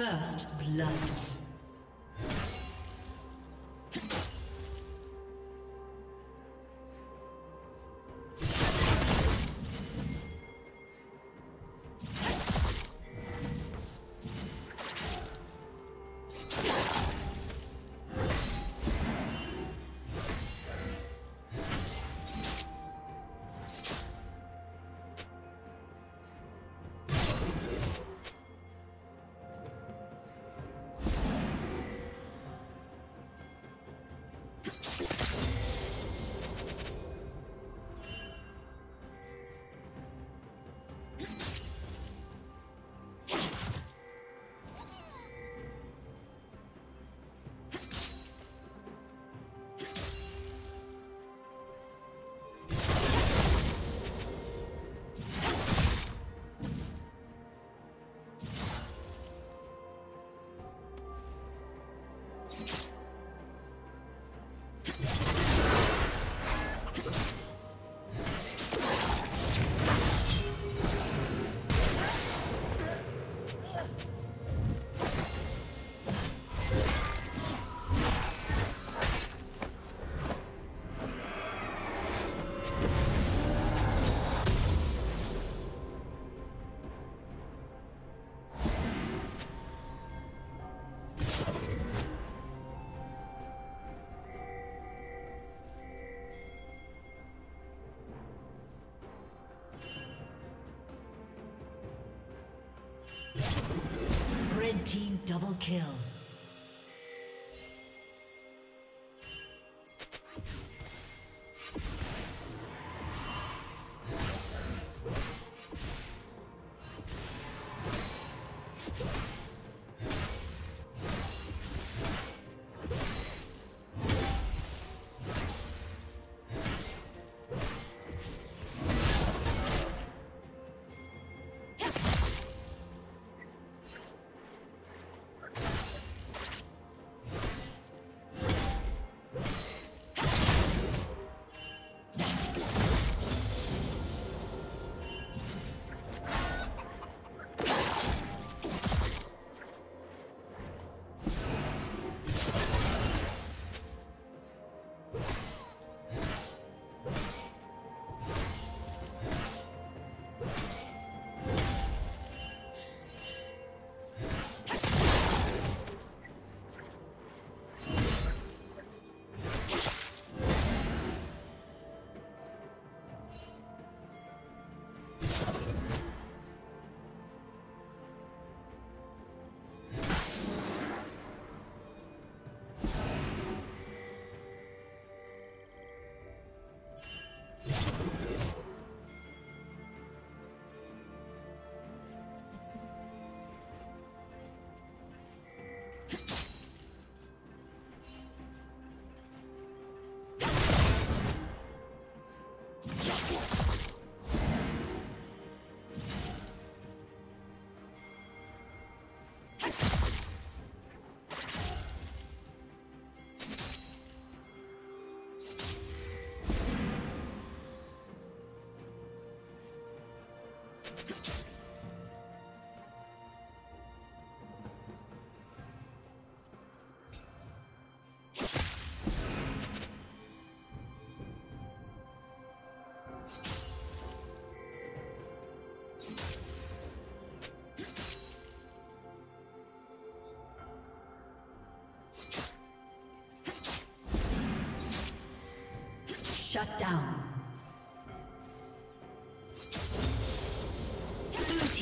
First blood. Double kill. Shut down.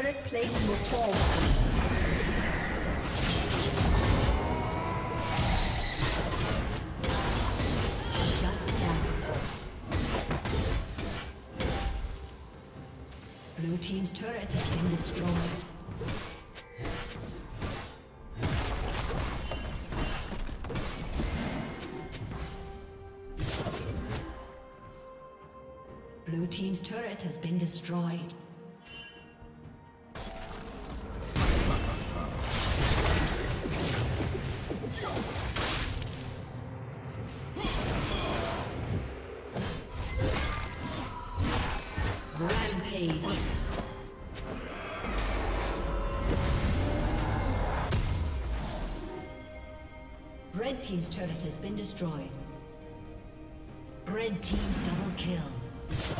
Turret plate will fall. Blue team's turret has been destroyed. Blue team's turret has been destroyed. Rampage. Red Team's turret has been destroyed. Red Team double kill.